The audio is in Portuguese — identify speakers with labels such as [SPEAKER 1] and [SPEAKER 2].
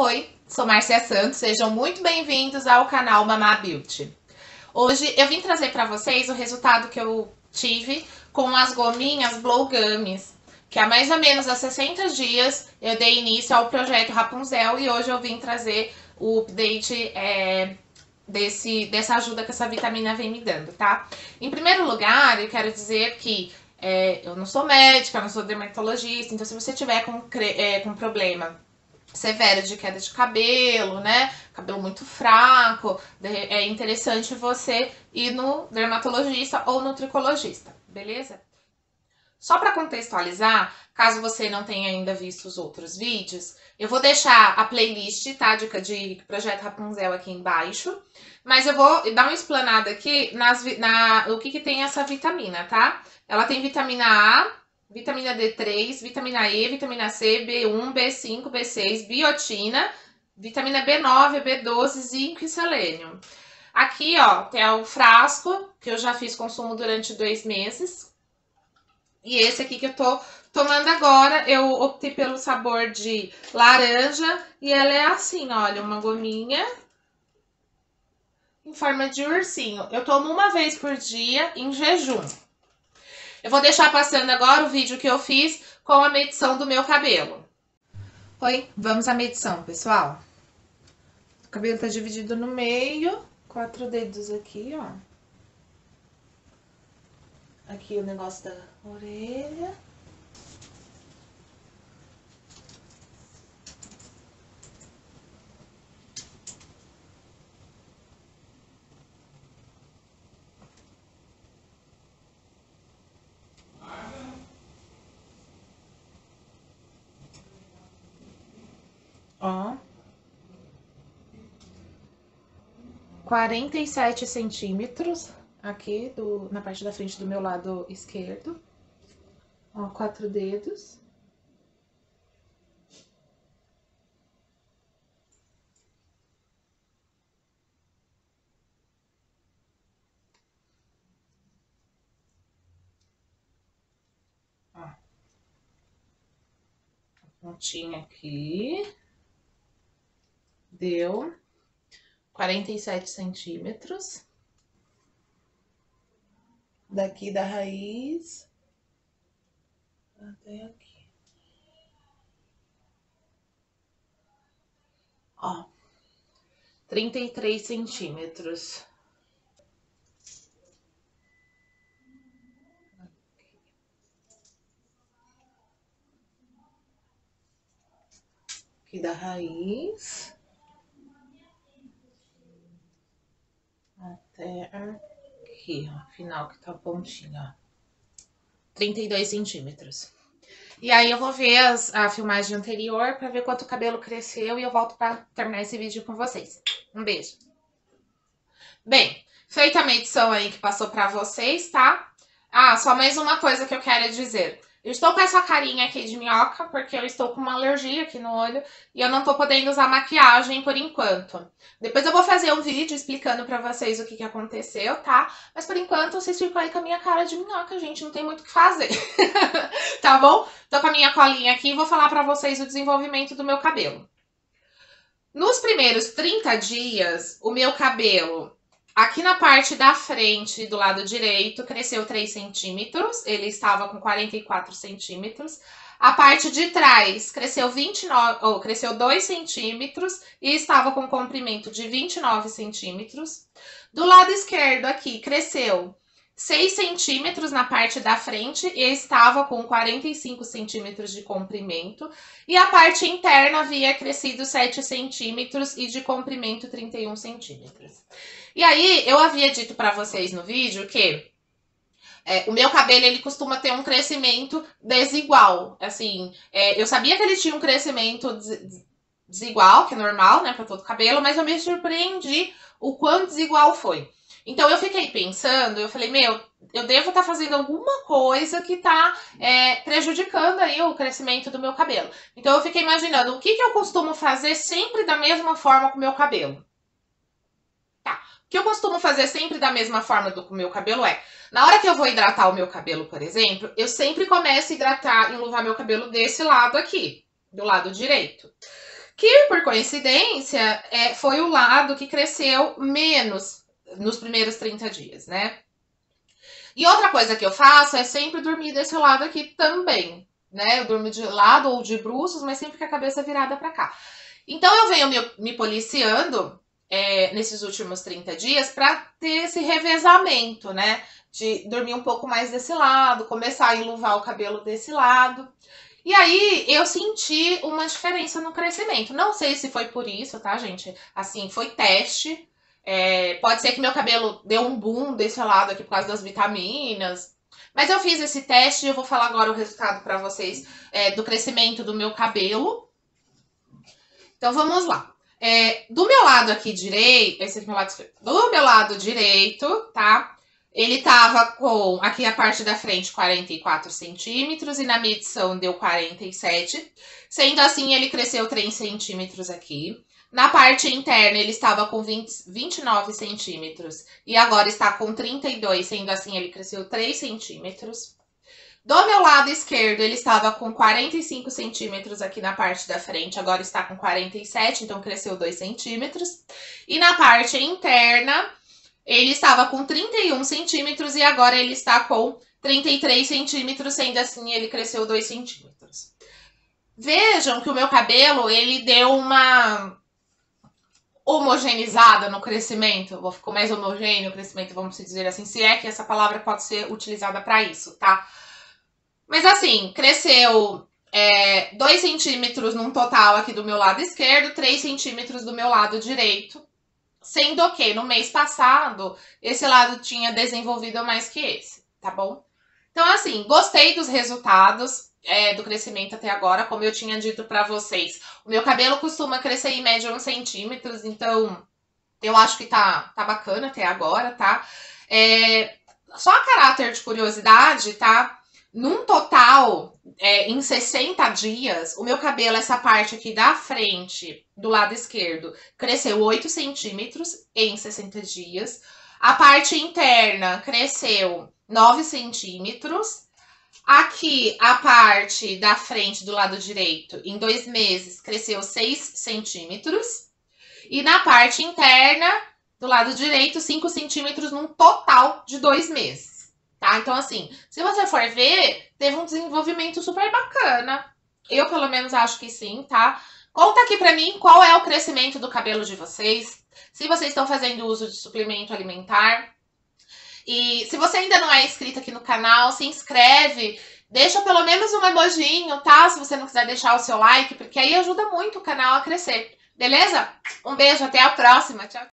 [SPEAKER 1] Oi, sou Márcia Santos, sejam muito bem-vindos ao canal Mamá Beauty. Hoje eu vim trazer para vocês o resultado que eu tive com as gominhas Blow Gummies, que há mais ou menos há 60 dias eu dei início ao projeto Rapunzel e hoje eu vim trazer o update é, desse, dessa ajuda que essa vitamina vem me dando, tá? Em primeiro lugar, eu quero dizer que é, eu não sou médica, não sou dermatologista, então se você tiver com, é, com problema severo de queda de cabelo, né? Cabelo muito fraco, é interessante você ir no dermatologista ou no tricologista, beleza? Só para contextualizar, caso você não tenha ainda visto os outros vídeos, eu vou deixar a playlist, tá? Dica de Projeto Rapunzel aqui embaixo. Mas eu vou dar uma explanada aqui nas, na, o que, que tem essa vitamina, tá? Ela tem vitamina A, vitamina D3, vitamina E, vitamina C, B1, B5, B6, biotina, vitamina B9, B12, zinco e selênio. Aqui, ó, tem o frasco, que eu já fiz consumo durante dois meses. E esse aqui que eu tô tomando agora, eu optei pelo sabor de laranja. E ela é assim, olha, uma gominha em forma de ursinho. Eu tomo uma vez por dia em jejum. Eu vou deixar passando agora o vídeo que eu fiz com a medição do meu cabelo. Oi, vamos à medição, pessoal. O cabelo tá dividido no meio, quatro dedos aqui, ó. Aqui o negócio da orelha. Ó. 47 centímetros aqui do, na parte da frente do meu lado esquerdo. Ó, quatro dedos. Pontinha aqui deu 47 centímetros. Daqui da raiz até aqui. Ó, 33 centímetros. Aqui da raiz. Até aqui, ó, final que tá a pontinha, ó. 32 centímetros. E aí eu vou ver as, a filmagem anterior pra ver quanto o cabelo cresceu e eu volto pra terminar esse vídeo com vocês. Um beijo. Bem, feita a medição aí que passou pra vocês, tá? Ah, só mais uma coisa que eu quero dizer. Eu estou com essa carinha aqui de minhoca porque eu estou com uma alergia aqui no olho e eu não tô podendo usar maquiagem por enquanto. Depois eu vou fazer um vídeo explicando pra vocês o que, que aconteceu, tá? Mas por enquanto vocês ficam aí com a minha cara de minhoca, gente, não tem muito o que fazer. tá bom? Tô com a minha colinha aqui e vou falar pra vocês o desenvolvimento do meu cabelo. Nos primeiros 30 dias, o meu cabelo Aqui na parte da frente, do lado direito, cresceu 3 centímetros. Ele estava com 44 centímetros. A parte de trás cresceu 29, ou cresceu 2 centímetros e estava com comprimento de 29 centímetros. Do lado esquerdo aqui cresceu 6 centímetros na parte da frente e estava com 45 centímetros de comprimento. E a parte interna havia crescido 7 centímetros e de comprimento 31 centímetros. E aí, eu havia dito para vocês no vídeo que é, o meu cabelo, ele costuma ter um crescimento desigual. Assim, é, eu sabia que ele tinha um crescimento des desigual, que é normal, né, para todo cabelo, mas eu me surpreendi o quão desigual foi. Então, eu fiquei pensando, eu falei, meu, eu devo estar tá fazendo alguma coisa que está é, prejudicando aí o crescimento do meu cabelo. Então, eu fiquei imaginando, o que, que eu costumo fazer sempre da mesma forma com o meu cabelo? O que eu costumo fazer sempre da mesma forma do meu cabelo é, na hora que eu vou hidratar o meu cabelo, por exemplo, eu sempre começo a hidratar e enluvar meu cabelo desse lado aqui, do lado direito. Que, por coincidência, é, foi o lado que cresceu menos nos primeiros 30 dias, né? E outra coisa que eu faço é sempre dormir desse lado aqui também, né? Eu durmo de lado ou de bruços, mas sempre com a cabeça virada para cá. Então eu venho me, me policiando é, nesses últimos 30 dias para ter esse revezamento, né? De dormir um pouco mais desse lado, começar a enluvar o cabelo desse lado. E aí eu senti uma diferença no crescimento. Não sei se foi por isso, tá, gente? Assim, foi teste. É, pode ser que meu cabelo deu um boom desse lado aqui por causa das vitaminas. Mas eu fiz esse teste e eu vou falar agora o resultado para vocês é, do crescimento do meu cabelo. Então vamos lá. É, do meu lado aqui direito, esse aqui é meu lado esquerdo. Do meu lado direito, tá? Ele tava com, aqui a parte da frente, 44 centímetros, e na medição deu 47. Sendo assim, ele cresceu 3 centímetros aqui. Na parte interna, ele estava com 20, 29 centímetros, e agora está com 32, sendo assim, ele cresceu 3 centímetros. Do meu lado esquerdo, ele estava com 45 centímetros aqui na parte da frente, agora está com 47, então cresceu 2 centímetros. E na parte interna, ele estava com 31 centímetros e agora ele está com 33 centímetros, sendo assim ele cresceu 2 centímetros. Vejam que o meu cabelo, ele deu uma homogeneizada no crescimento, ficou mais homogêneo o crescimento, vamos dizer assim, se é que essa palavra pode ser utilizada para isso, tá? Mas assim, cresceu 2 é, centímetros num total aqui do meu lado esquerdo, 3 centímetros do meu lado direito. Sendo que no mês passado, esse lado tinha desenvolvido mais que esse, tá bom? Então, assim, gostei dos resultados é, do crescimento até agora. Como eu tinha dito para vocês, o meu cabelo costuma crescer em média uns centímetros, então eu acho que tá, tá bacana até agora, tá? É, só a caráter de curiosidade, tá? Num total, é, em 60 dias, o meu cabelo, essa parte aqui da frente, do lado esquerdo, cresceu 8 centímetros em 60 dias. A parte interna cresceu 9 centímetros. Aqui, a parte da frente do lado direito, em dois meses, cresceu 6 centímetros. E na parte interna, do lado direito, 5 centímetros num total de dois meses tá? Então, assim, se você for ver, teve um desenvolvimento super bacana. Eu, pelo menos, acho que sim, tá? Conta aqui pra mim qual é o crescimento do cabelo de vocês. Se vocês estão fazendo uso de suplemento alimentar. E se você ainda não é inscrito aqui no canal, se inscreve. Deixa pelo menos um emojinho, tá? Se você não quiser deixar o seu like, porque aí ajuda muito o canal a crescer. Beleza? Um beijo, até a próxima. Tchau.